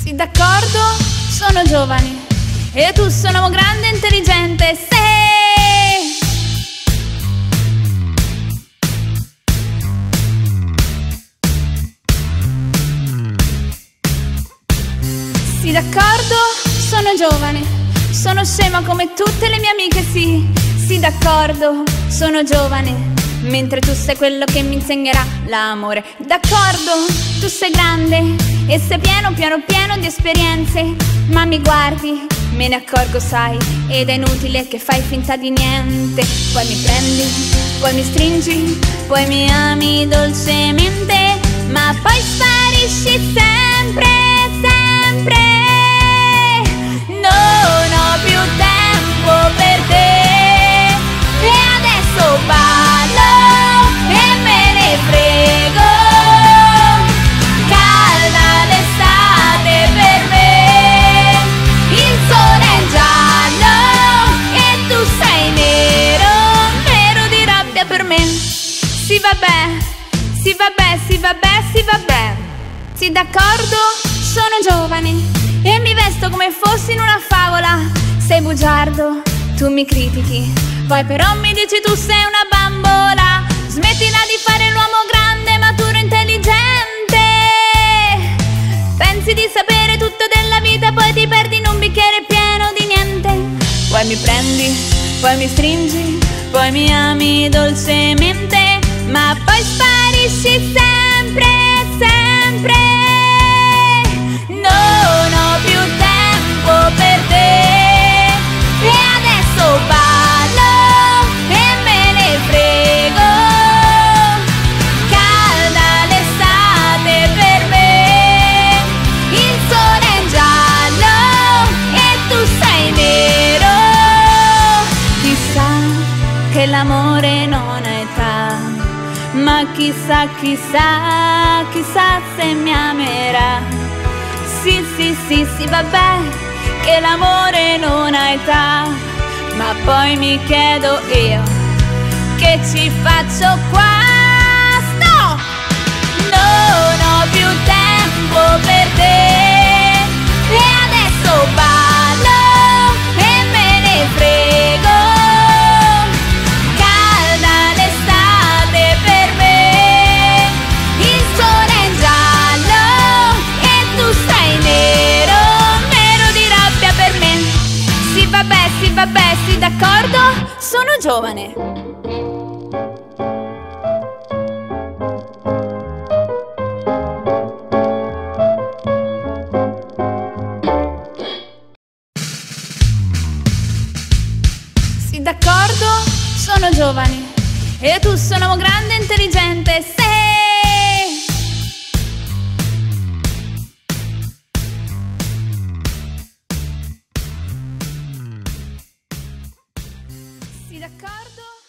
Sì, d'accordo, sono giovane. E tu sono grande e intelligente. Sì! Sì, d'accordo, sono giovane. Sono scema come tutte le mie amiche, sì. Sì, d'accordo, sono giovane. Mentre tu sei quello che mi insegnerà l'amore. D'accordo, tu sei grande e sei pieno, piano pieno di esperienze. Ma mi guardi, me ne accorgo, sai, ed è inutile che fai finta di niente. Poi mi prendi, poi mi stringi, poi mi ami dolcemente, ma poi sparisci sempre. Sì vabbè, sì vabbè, sì vabbè. Sì d'accordo, sono giovane e mi vesto come fossi in una favola. Sei bugiardo, tu mi critichi, poi però mi dici tu sei una bambola. Smettila di fare l'uomo grande, maturo, intelligente. Pensi di sapere tutto della vita, poi ti perdi in un bicchiere pieno di niente. Poi mi prendi, poi mi stringi, poi mi ami dolcemente, che l'amore non ha età, ma chissà, chissà, chissà se mi amerà. Sì, sì, sì, sì, vabbè, che l'amore non ha età, ma poi mi chiedo io che ci faccio qua? Sto! Non ho più tempo Sì vabbè, sì d'accordo, sono giovane. Sì, d'accordo, sono giovane. E tu sono grande e intelligente. d'accordo?